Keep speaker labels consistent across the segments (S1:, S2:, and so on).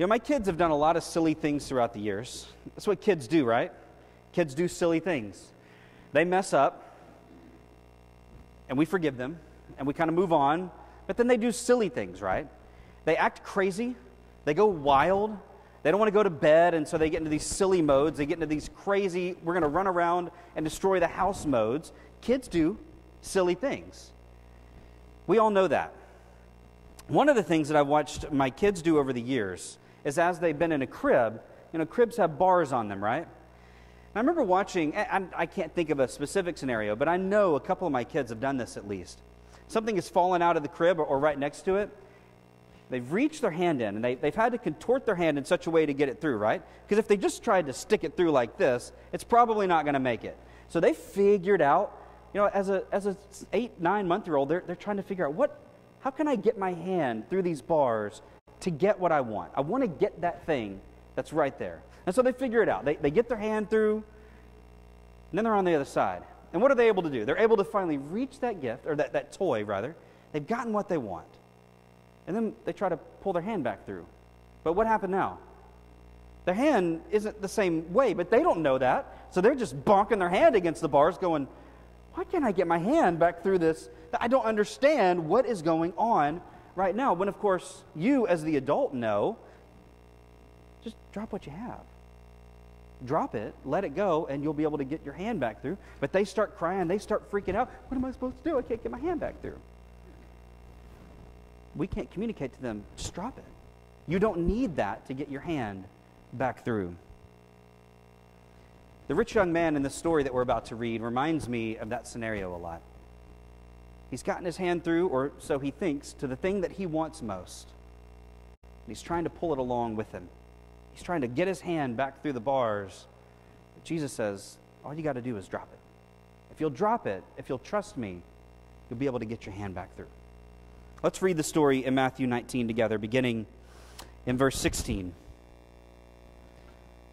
S1: You know, my kids have done a lot of silly things throughout the years. That's what kids do, right? Kids do silly things. They mess up, and we forgive them, and we kind of move on, but then they do silly things, right? They act crazy, they go wild, they don't want to go to bed, and so they get into these silly modes. They get into these crazy, we're going to run around and destroy the house modes. Kids do silly things. We all know that. One of the things that I've watched my kids do over the years is as they've been in a crib, you know, cribs have bars on them, right? And I remember watching, and I can't think of a specific scenario, but I know a couple of my kids have done this at least. Something has fallen out of the crib or, or right next to it. They've reached their hand in and they, they've had to contort their hand in such a way to get it through, right? Because if they just tried to stick it through like this, it's probably not going to make it. So they figured out, you know, as a, as a eight, nine month year old, they're, they're trying to figure out what, how can I get my hand through these bars to get what I want? I want to get that thing that's right there. And so they figure it out. They, they get their hand through, and then they're on the other side. And what are they able to do? They're able to finally reach that gift, or that, that toy, rather. They've gotten what they want. And then they try to pull their hand back through. But what happened now? Their hand isn't the same way, but they don't know that. So they're just bonking their hand against the bars, going, Why can't I get my hand back through this? I don't understand what is going on right now. When, of course, you as the adult know, just drop what you have. Drop it, let it go, and you'll be able to get your hand back through. But they start crying, they start freaking out. What am I supposed to do? I can't get my hand back through. We can't communicate to them, just drop it. You don't need that to get your hand back through. The rich young man in the story that we're about to read reminds me of that scenario a lot. He's gotten his hand through, or so he thinks, to the thing that he wants most. He's trying to pull it along with him. He's trying to get his hand back through the bars. But Jesus says, all you got to do is drop it. If you'll drop it, if you'll trust me, you'll be able to get your hand back through. Let's read the story in Matthew 19 together, beginning in verse 16.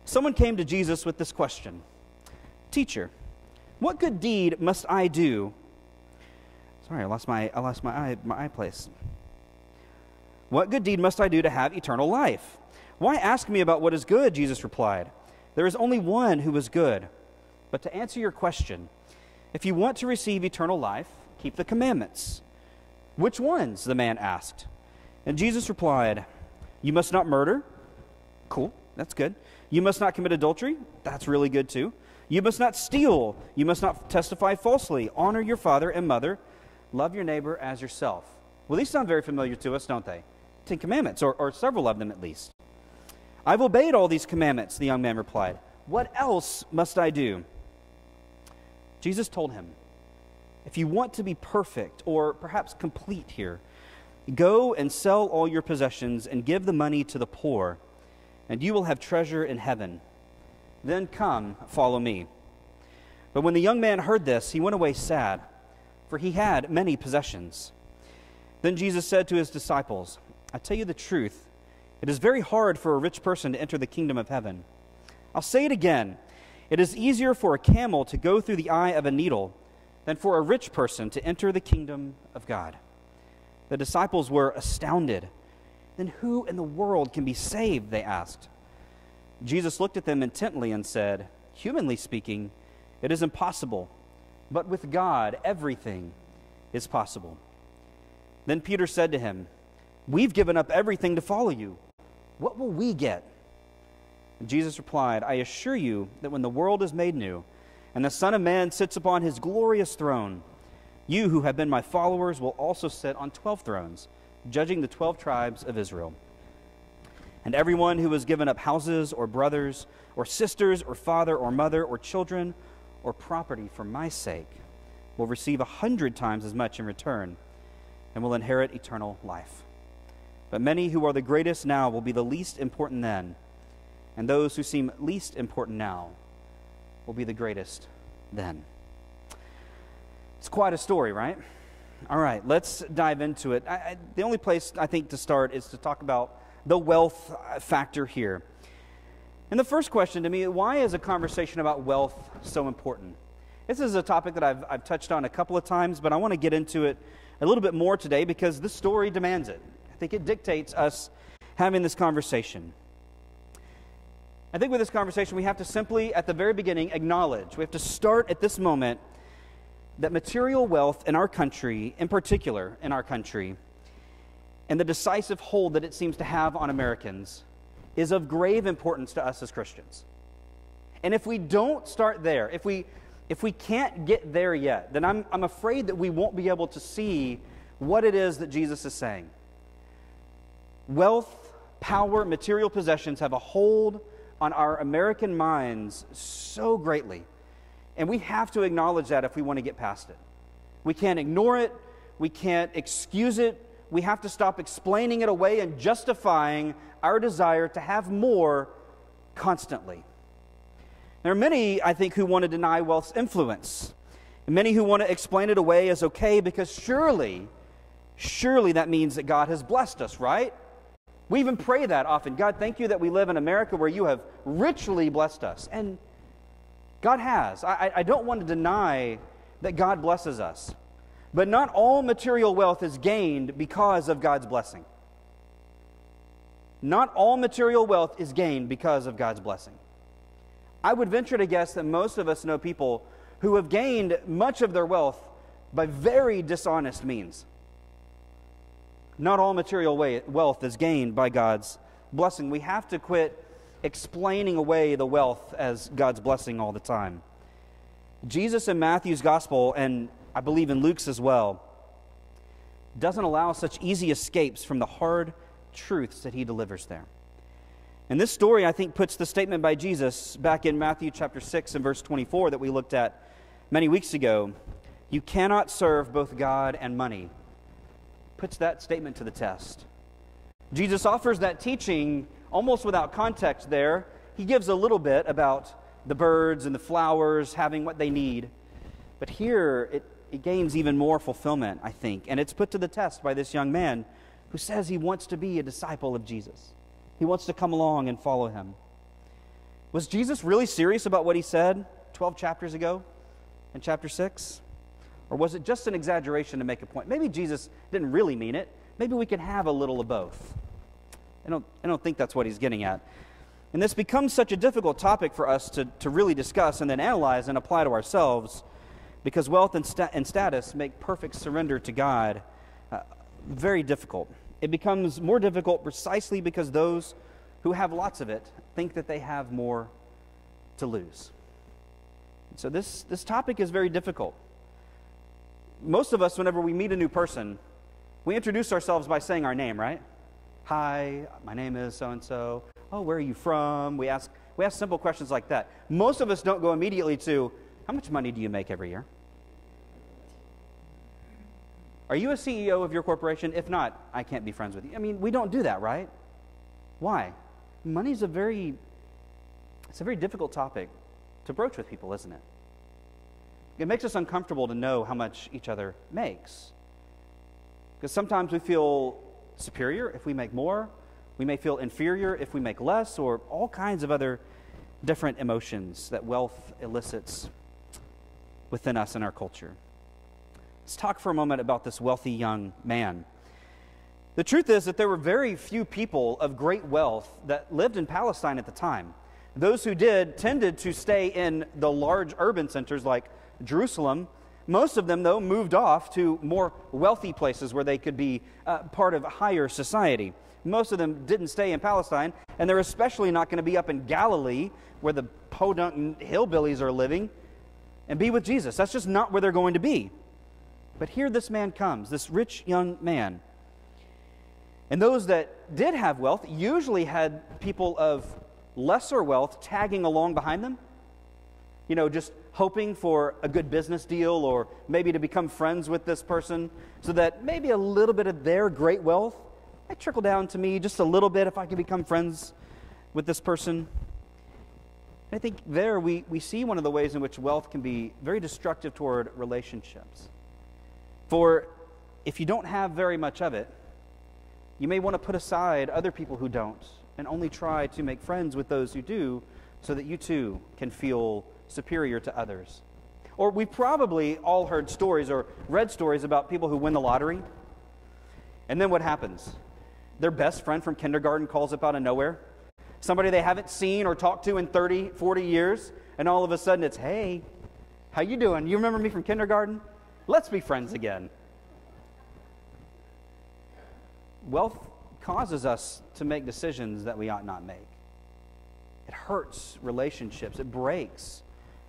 S1: Someone came to Jesus with this question Teacher, what good deed must I do? Sorry, I lost my, I lost my eye, my eye place. What good deed must I do to have eternal life? Why ask me about what is good? Jesus replied. There is only one who is good. But to answer your question, if you want to receive eternal life, keep the commandments. Which ones? the man asked. And Jesus replied, You must not murder. Cool, that's good. You must not commit adultery. That's really good too. You must not steal. You must not testify falsely. Honor your father and mother. Love your neighbor as yourself. Well, these sound very familiar to us, don't they? Ten Commandments, or, or several of them at least. I've obeyed all these commandments, the young man replied. What else must I do? Jesus told him, If you want to be perfect, or perhaps complete here, go and sell all your possessions and give the money to the poor, and you will have treasure in heaven. Then come, follow me. But when the young man heard this, he went away sad, for he had many possessions. Then Jesus said to his disciples, I tell you the truth. It is very hard for a rich person to enter the kingdom of heaven. I'll say it again. It is easier for a camel to go through the eye of a needle than for a rich person to enter the kingdom of God. The disciples were astounded. Then who in the world can be saved? They asked. Jesus looked at them intently and said, Humanly speaking, it is impossible, but with God, everything is possible. Then Peter said to him, We've given up everything to follow you. What will we get? And Jesus replied, I assure you that when the world is made new, and the Son of Man sits upon his glorious throne, you who have been my followers will also sit on twelve thrones, judging the twelve tribes of Israel. And everyone who has given up houses, or brothers, or sisters, or father, or mother, or children, or property for my sake will receive a hundred times as much in return and will inherit eternal life. But many who are the greatest now will be the least important then, and those who seem least important now will be the greatest then. It's quite a story, right? All right, let's dive into it. I, I, the only place I think to start is to talk about the wealth factor here. And the first question to me why is a conversation about wealth so important? This is a topic that I've, I've touched on a couple of times, but I want to get into it a little bit more today because this story demands it. I think it dictates us having this conversation. I think with this conversation, we have to simply, at the very beginning, acknowledge, we have to start at this moment that material wealth in our country, in particular in our country, and the decisive hold that it seems to have on Americans, is of grave importance to us as Christians. And if we don't start there, if we, if we can't get there yet, then I'm, I'm afraid that we won't be able to see what it is that Jesus is saying. Wealth, power, material possessions have a hold on our American minds so greatly. And we have to acknowledge that if we want to get past it. We can't ignore it, we can't excuse it. We have to stop explaining it away and justifying our desire to have more constantly. There are many, I think, who want to deny wealth's influence. And many who want to explain it away as okay because surely, surely that means that God has blessed us, right? We even pray that often. God, thank you that we live in America where you have richly blessed us. And God has. I, I don't want to deny that God blesses us. But not all material wealth is gained because of God's blessing. Not all material wealth is gained because of God's blessing. I would venture to guess that most of us know people who have gained much of their wealth by very dishonest means. Not all material wealth is gained by God's blessing. We have to quit explaining away the wealth as God's blessing all the time. Jesus in Matthew's gospel, and I believe in Luke's as well, doesn't allow such easy escapes from the hard truths that he delivers there. And this story, I think, puts the statement by Jesus back in Matthew chapter 6 and verse 24 that we looked at many weeks ago. You cannot serve both God and money puts that statement to the test. Jesus offers that teaching almost without context there. He gives a little bit about the birds and the flowers having what they need. But here it, it gains even more fulfillment, I think. And it's put to the test by this young man who says he wants to be a disciple of Jesus. He wants to come along and follow him. Was Jesus really serious about what he said 12 chapters ago in chapter 6? Or was it just an exaggeration to make a point? Maybe Jesus didn't really mean it. Maybe we can have a little of both. I don't, I don't think that's what he's getting at. And this becomes such a difficult topic for us to, to really discuss and then analyze and apply to ourselves because wealth and, sta- and status make perfect surrender to God uh, very difficult. It becomes more difficult precisely because those who have lots of it think that they have more to lose. So, this, this topic is very difficult most of us, whenever we meet a new person, we introduce ourselves by saying our name, right? Hi, my name is so and so. Oh, where are you from? We ask, we ask simple questions like that. Most of us don't go immediately to, how much money do you make every year? Are you a CEO of your corporation? If not, I can't be friends with you. I mean, we don't do that, right? Why? Money is a very it's a very difficult topic to broach with people, isn't it? It makes us uncomfortable to know how much each other makes. Because sometimes we feel superior if we make more, we may feel inferior if we make less, or all kinds of other different emotions that wealth elicits within us and our culture. Let's talk for a moment about this wealthy young man. The truth is that there were very few people of great wealth that lived in Palestine at the time. Those who did tended to stay in the large urban centers like Jerusalem. Most of them, though, moved off to more wealthy places where they could be uh, part of higher society. Most of them didn't stay in Palestine, and they're especially not going to be up in Galilee where the podunk hillbillies are living and be with Jesus. That's just not where they're going to be. But here this man comes, this rich young man. And those that did have wealth usually had people of lesser wealth tagging along behind them. You know, just hoping for a good business deal or maybe to become friends with this person so that maybe a little bit of their great wealth might trickle down to me just a little bit if I can become friends with this person. I think there we, we see one of the ways in which wealth can be very destructive toward relationships. For if you don't have very much of it, you may want to put aside other people who don't and only try to make friends with those who do so that you too can feel superior to others. Or we've probably all heard stories or read stories about people who win the lottery. And then what happens? their best friend from kindergarten calls up out of nowhere? Somebody they haven't seen or talked to in 30, 40 years, and all of a sudden it's, hey, how you doing? You remember me from kindergarten? Let's be friends again. Wealth causes us to make decisions that we ought not make. It hurts relationships, it breaks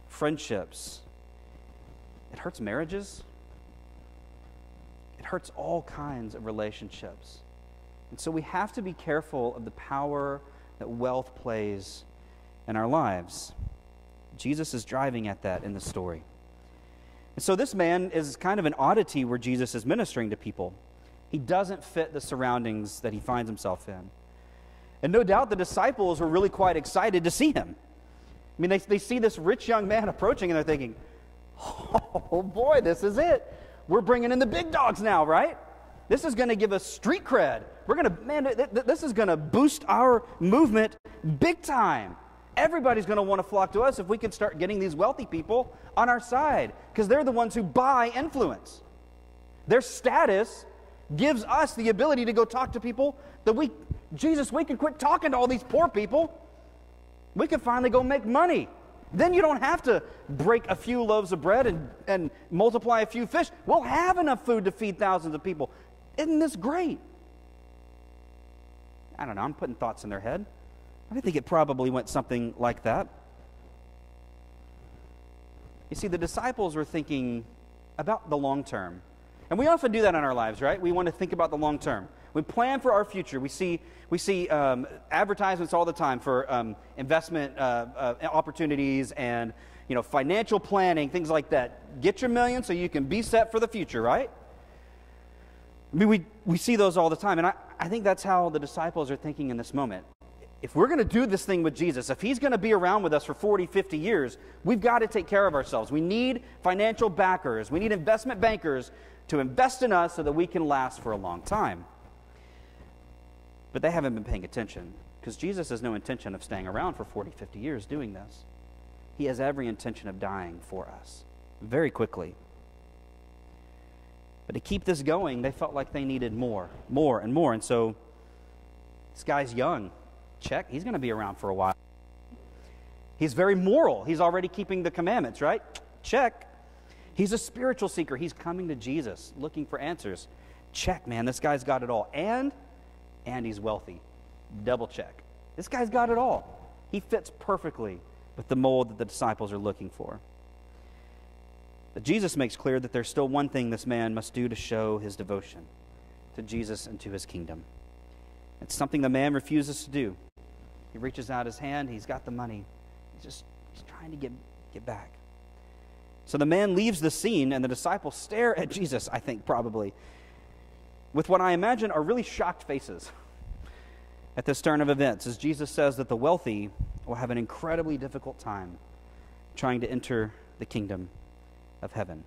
S1: friendships, it hurts marriages, it hurts all kinds of relationships. And so we have to be careful of the power that wealth plays in our lives. Jesus is driving at that in the story. And so this man is kind of an oddity where Jesus is ministering to people. He doesn't fit the surroundings that he finds himself in. And no doubt the disciples were really quite excited to see him. I mean, they, they see this rich young man approaching and they're thinking, oh boy, this is it. We're bringing in the big dogs now, right? This is going to give us street cred. We're going to, man, th- th- this is going to boost our movement big time. Everybody's going to want to flock to us if we can start getting these wealthy people on our side because they're the ones who buy influence. Their status gives us the ability to go talk to people that we, Jesus, we can quit talking to all these poor people. We can finally go make money. Then you don't have to break a few loaves of bread and, and multiply a few fish. We'll have enough food to feed thousands of people. Isn't this great? I don't know. I'm putting thoughts in their head. I think it probably went something like that. You see, the disciples were thinking about the long term. And we often do that in our lives, right? We want to think about the long term. We plan for our future. We see, we see um, advertisements all the time for um, investment uh, uh, opportunities and you know, financial planning, things like that. Get your million so you can be set for the future, right? I mean, we, we see those all the time. And I, I think that's how the disciples are thinking in this moment. If we're going to do this thing with Jesus, if he's going to be around with us for 40, 50 years, we've got to take care of ourselves. We need financial backers, we need investment bankers to invest in us so that we can last for a long time. But they haven't been paying attention because Jesus has no intention of staying around for 40, 50 years doing this. He has every intention of dying for us very quickly. But to keep this going, they felt like they needed more, more, and more. And so this guy's young. Check. He's going to be around for a while. He's very moral. He's already keeping the commandments, right? Check. He's a spiritual seeker. He's coming to Jesus looking for answers. Check, man. This guy's got it all. And and he's wealthy. Double check. This guy's got it all. He fits perfectly with the mold that the disciples are looking for. But Jesus makes clear that there's still one thing this man must do to show his devotion to Jesus and to his kingdom. It's something the man refuses to do. He reaches out his hand, he's got the money. He's just he's trying to get, get back. So the man leaves the scene, and the disciples stare at Jesus, I think, probably, with what I imagine are really shocked faces at this turn of events, as Jesus says that the wealthy will have an incredibly difficult time trying to enter the kingdom of heaven.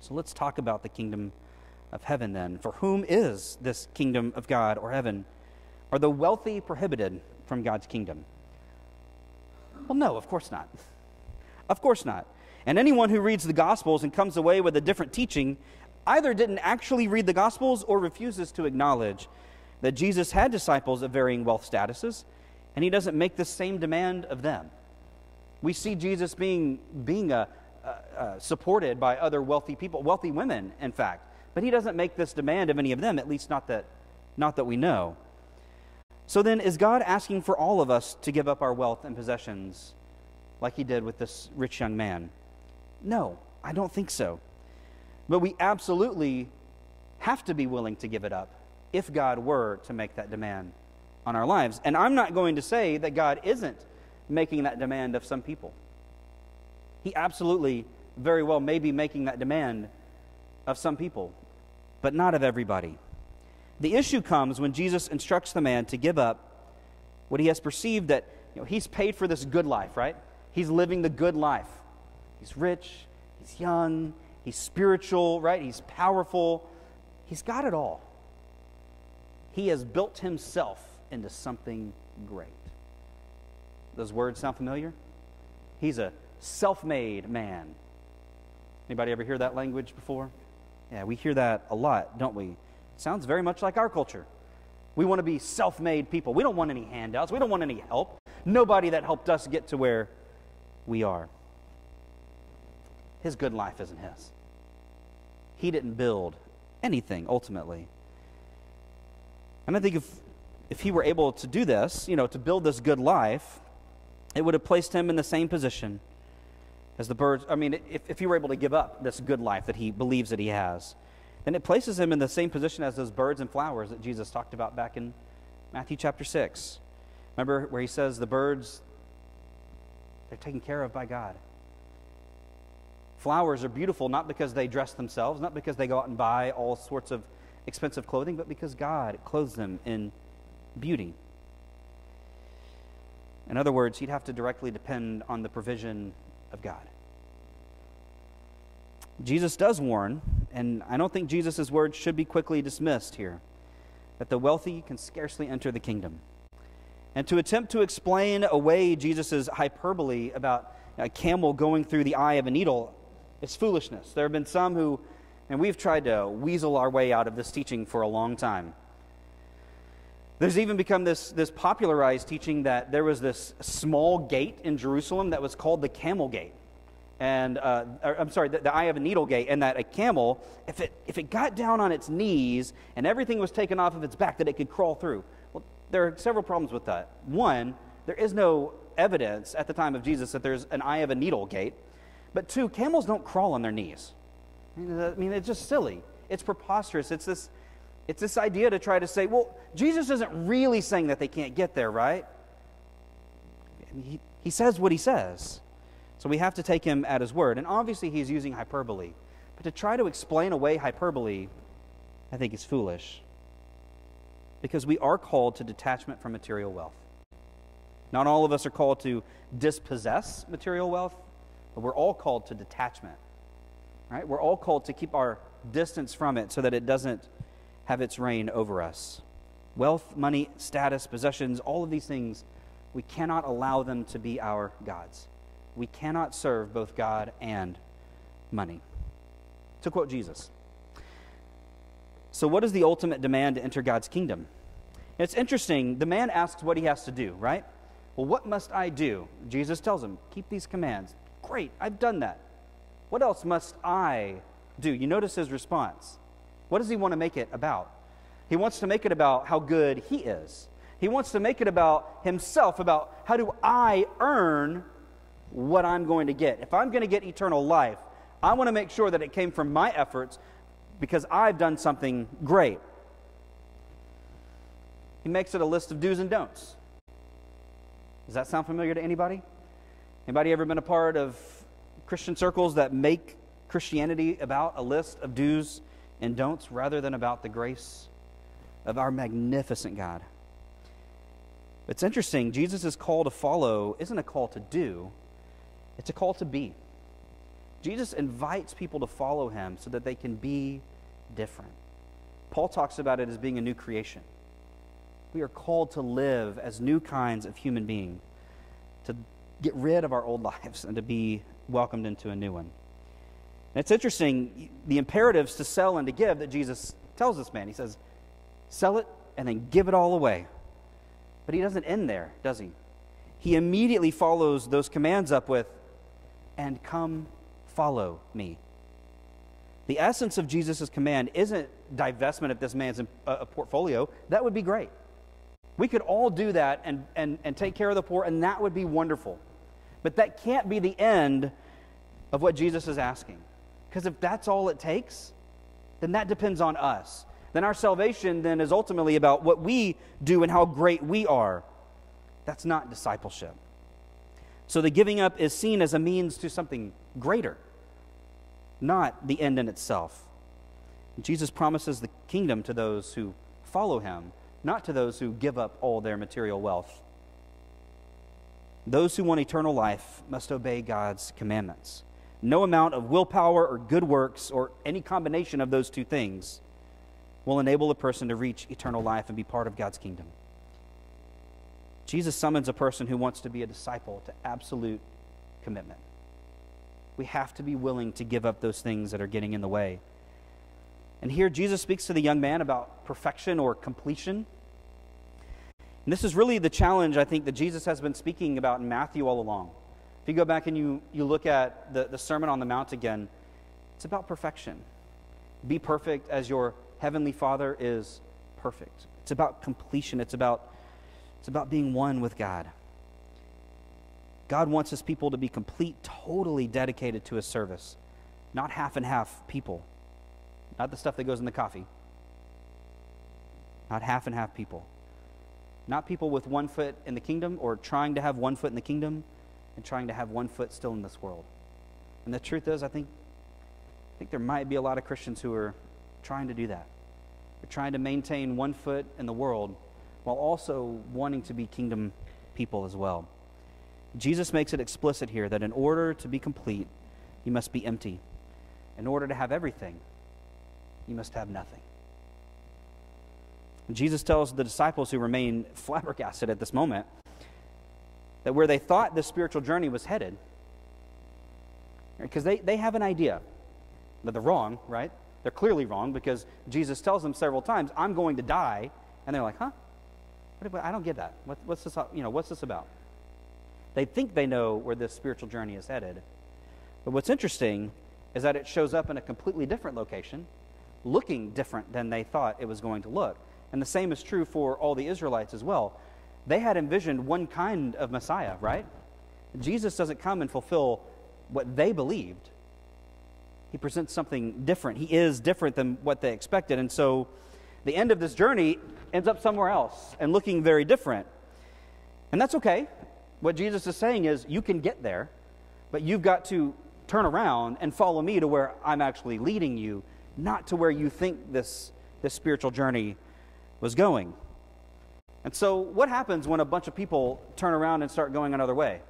S1: So let's talk about the kingdom of heaven then. For whom is this kingdom of God or heaven? Are the wealthy prohibited from God's kingdom? Well, no, of course not. Of course not. And anyone who reads the Gospels and comes away with a different teaching either didn't actually read the Gospels or refuses to acknowledge that Jesus had disciples of varying wealth statuses, and he doesn't make the same demand of them. We see Jesus being, being a, supported by other wealthy people, wealthy women, in fact, but he doesn't make this demand of any of them, at least not that, not that we know. So then, is God asking for all of us to give up our wealth and possessions like he did with this rich young man? No, I don't think so. But we absolutely have to be willing to give it up if God were to make that demand on our lives. And I'm not going to say that God isn't making that demand of some people. He absolutely, very well, may be making that demand of some people, but not of everybody. The issue comes when Jesus instructs the man to give up what he has perceived that you know, he's paid for this good life, right? He's living the good life. He's rich, he's young, he's spiritual, right? He's powerful. He's got it all. He has built himself into something great. Those words sound familiar? He's a self-made man. Anybody ever hear that language before? Yeah, we hear that a lot, don't we? Sounds very much like our culture. We want to be self made people. We don't want any handouts. We don't want any help. Nobody that helped us get to where we are. His good life isn't his. He didn't build anything ultimately. And I think if, if he were able to do this, you know, to build this good life, it would have placed him in the same position as the birds. I mean, if, if he were able to give up this good life that he believes that he has, then it places him in the same position as those birds and flowers that Jesus talked about back in Matthew chapter 6. Remember where he says the birds, they're taken care of by God. Flowers are beautiful not because they dress themselves, not because they go out and buy all sorts of expensive clothing, but because God clothes them in beauty. In other words, he'd have to directly depend on the provision of God. Jesus does warn, and I don't think Jesus' words should be quickly dismissed here, that the wealthy can scarcely enter the kingdom. And to attempt to explain away Jesus' hyperbole about a camel going through the eye of a needle is foolishness. There have been some who, and we've tried to weasel our way out of this teaching for a long time. There's even become this, this popularized teaching that there was this small gate in Jerusalem that was called the camel gate. And, uh, or, I'm sorry, the, the, eye of a needle gate, and that a camel, if it, if it got down on its knees and everything was taken off of its back, that it could crawl through. Well, there are several problems with that. One, there is no evidence at the time of Jesus that there's an eye of a needle gate. But two, camels don't crawl on their knees. I mean, it's just silly. It's preposterous. It's this, it's this idea to try to say, well, Jesus isn't really saying that they can't get there, right? He, he says what he says. So we have to take him at his word. And obviously, he's using hyperbole. But to try to explain away hyperbole, I think is foolish. Because we are called to detachment from material wealth. Not all of us are called to dispossess material wealth, but we're all called to detachment. Right? We're all called to keep our distance from it so that it doesn't have its reign over us. Wealth, money, status, possessions, all of these things, we cannot allow them to be our gods. We cannot serve both God and money. To quote Jesus. So, what is the ultimate demand to enter God's kingdom? It's interesting. The man asks what he has to do, right? Well, what must I do? Jesus tells him, Keep these commands. Great, I've done that. What else must I do? You notice his response. What does he want to make it about? He wants to make it about how good he is. He wants to make it about himself, about how do I earn what I'm going to get. If I'm going to get eternal life, I want to make sure that it came from my efforts because I've done something great. He makes it a list of do's and don'ts. Does that sound familiar to anybody? Anybody ever been a part of Christian circles that make Christianity about a list of do's and don'ts rather than about the grace of our magnificent God? It's interesting. Jesus' call to follow isn't a call to do, it's a call to be. Jesus invites people to follow him so that they can be different. Paul talks about it as being a new creation. We are called to live as new kinds of human being, to get rid of our old lives and to be welcomed into a new one. And it's interesting, the imperatives to sell and to give that Jesus tells this man. He says, sell it and then give it all away. But he doesn't end there, does he? He immediately follows those commands up with, and come follow me. The essence of Jesus' command isn't divestment of this man's uh, portfolio. That would be great. We could all do that and, and, and take care of the poor, and that would be wonderful. But that can't be the end of what Jesus is asking. Because if that's all it takes, then that depends on us. Then our salvation then is ultimately about what we do and how great we are. That's not discipleship. So the giving up is seen as a means to something greater, not the end in itself. Jesus promises the kingdom to those who follow him, not to those who give up all their material wealth. Those who want eternal life must obey God's commandments. No amount of willpower or good works or any combination of those two things will enable a person to reach eternal life and be part of God's kingdom. Jesus summons a person who wants to be a disciple to absolute commitment. We have to be willing to give up those things that are getting in the way. And here Jesus speaks to the young man about perfection or completion. And this is really the challenge I think that Jesus has been speaking about in Matthew all along. If you go back and you, you look at the, the Sermon on the Mount again, it's about perfection. Be perfect as your heavenly Father is perfect. It's about completion. It's about, it's about being one with God. God wants his people to be complete, totally dedicated to his service, not half and half people, not the stuff that goes in the coffee, not half and half people, not people with one foot in the kingdom or trying to have one foot in the kingdom and trying to have one foot still in this world. And the truth is, I think, I think there might be a lot of Christians who are trying to do that. They're trying to maintain one foot in the world while also wanting to be kingdom people as well. Jesus makes it explicit here that in order to be complete, you must be empty. In order to have everything, you must have nothing. Jesus tells the disciples who remain flabbergasted at this moment that where they thought this spiritual journey was headed, because they, they have an idea that they're wrong, right? They're clearly wrong because Jesus tells them several times, I'm going to die. And they're like, huh? I don't get that. What, what's, this, you know, what's this about? They think they know where this spiritual journey is headed. But what's interesting is that it shows up in a completely different location, looking different than they thought it was going to look. And the same is true for all the Israelites as well. They had envisioned one kind of Messiah, right? Jesus doesn't come and fulfill what they believed. He presents something different. He is different than what they expected. And so the end of this journey ends up somewhere else and looking very different. And that's okay. What Jesus is saying is, you can get there, but you've got to turn around and follow me to where I'm actually leading you, not to where you think this, this spiritual journey was going. And so, what happens when a bunch of people turn around and start going another way?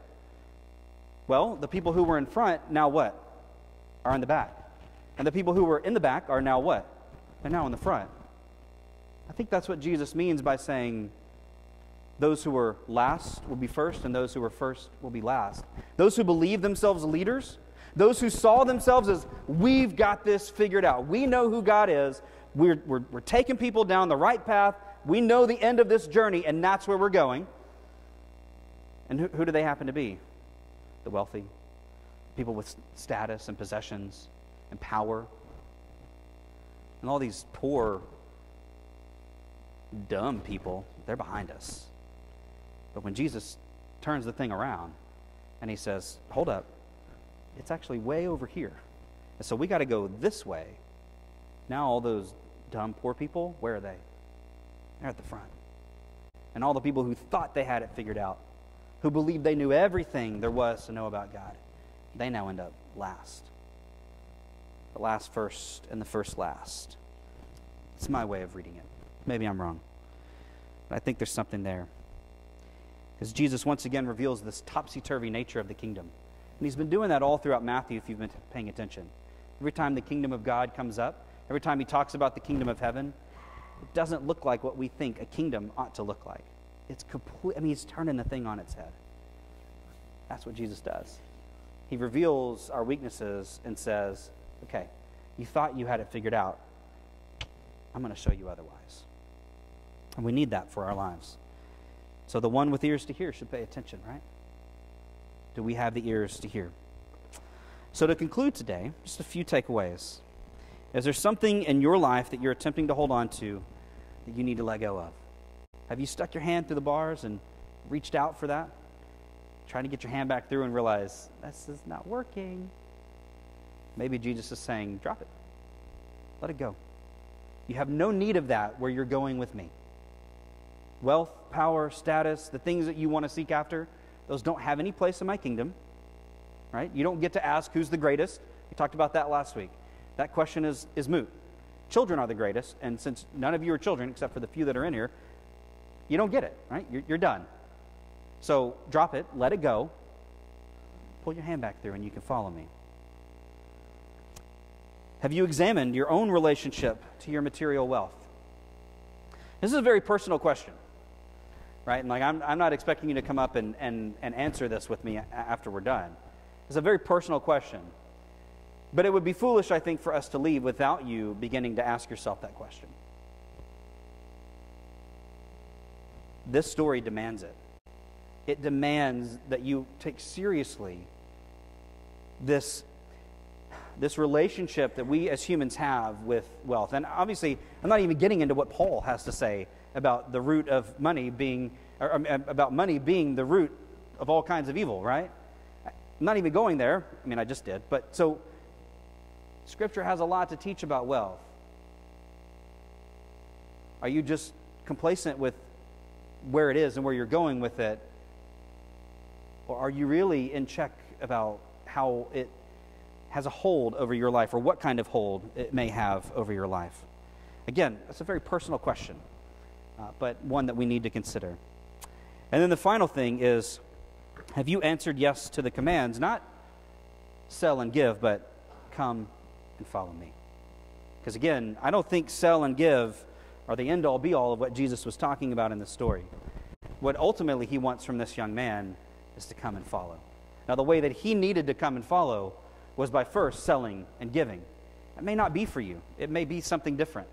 S1: Well, the people who were in front now what? Are in the back. And the people who were in the back are now what? They're now in the front. I think that's what Jesus means by saying, those who were last will be first, and those who were first will be last. Those who believe themselves leaders, those who saw themselves as, we've got this figured out. We know who God is. We're, we're, we're taking people down the right path. We know the end of this journey, and that's where we're going. And who, who do they happen to be? The wealthy, people with status and possessions and power. And all these poor, dumb people, they're behind us. But when Jesus turns the thing around and he says, Hold up, it's actually way over here. And so we got to go this way. Now, all those dumb poor people, where are they? They're at the front. And all the people who thought they had it figured out, who believed they knew everything there was to know about God, they now end up last. The last first and the first last. It's my way of reading it. Maybe I'm wrong. But I think there's something there Because Jesus once again reveals this topsy turvy nature of the kingdom. And he's been doing that all throughout Matthew if you've been paying attention. Every time the kingdom of God comes up, every time he talks about the kingdom of heaven, it doesn't look like what we think a kingdom ought to look like. It's complete, I mean, he's turning the thing on its head. That's what Jesus does. He reveals our weaknesses and says, okay, you thought you had it figured out. I'm going to show you otherwise. And we need that for our lives. So the one with ears to hear should pay attention, right? Do we have the ears to hear? So to conclude today, just a few takeaways. Is there something in your life that you're attempting to hold on to that you need to let go of? Have you stuck your hand through the bars and reached out for that? Trying to get your hand back through and realize this is not working. Maybe Jesus is saying, drop it. Let it go. You have no need of that where you're going with me wealth, power, status, the things that you want to seek after, those don't have any place in my kingdom. Right? You don't get to ask who's the greatest. We talked about that last week. That question is, is moot. Children are the greatest, and since none of you are children, except for the few that are in here, you don't get it, right? You're, you're done. So drop it, let it go, pull your hand back through, and you can follow me. Have you examined your own relationship to your material wealth? This is a very personal question right? And like, I'm, I'm not expecting you to come up and, and, and answer this with me after we're done. It's a very personal question. But it would be foolish, I think, for us to leave without you beginning to ask yourself that question. this story demands it. It demands that you take seriously this, this relationship that we as humans have with wealth. And obviously, I'm not even getting into what Paul has to say about the root of money being, or, um, um, about money being the root of all kinds of evil, right? I'm not even going there. I mean, I just did. But so, Scripture has a lot to teach about wealth. Are you just complacent with where it is and where you're going with it? Or are you really in check about how it has a hold over your life or what kind of hold it may have over your life? Again, that's a very personal question, uh, but one that we need to consider. And then the final thing is have you answered yes to the commands? Not sell and give, but come and follow me. Because again, I don't think sell and give are the end all be all of what Jesus was talking about in the story. What ultimately he wants from this young man is to come and follow. Now, the way that he needed to come and follow was by first selling and giving. It may not be for you, it may be something different.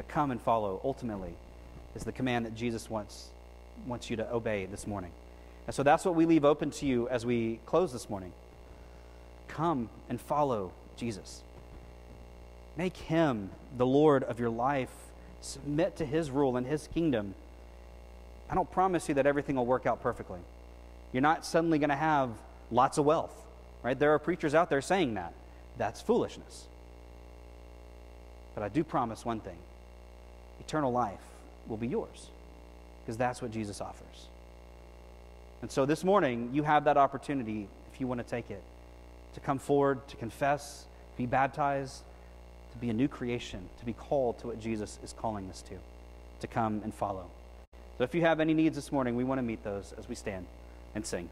S1: But come and follow, ultimately, is the command that Jesus wants, wants you to obey this morning. And so that's what we leave open to you as we close this morning. Come and follow Jesus. Make him the Lord of your life. Submit to his rule and his kingdom. I don't promise you that everything will work out perfectly. You're not suddenly going to have lots of wealth, right? There are preachers out there saying that. That's foolishness. But I do promise one thing eternal life will be yours because that's what Jesus offers. And so this morning, you have that opportunity, if you want to take it, to come forward, to confess, be baptized, to be a new creation, to be called to what Jesus is calling us to, to come and follow. So if you have any needs this morning, we want to meet those as we stand and sing.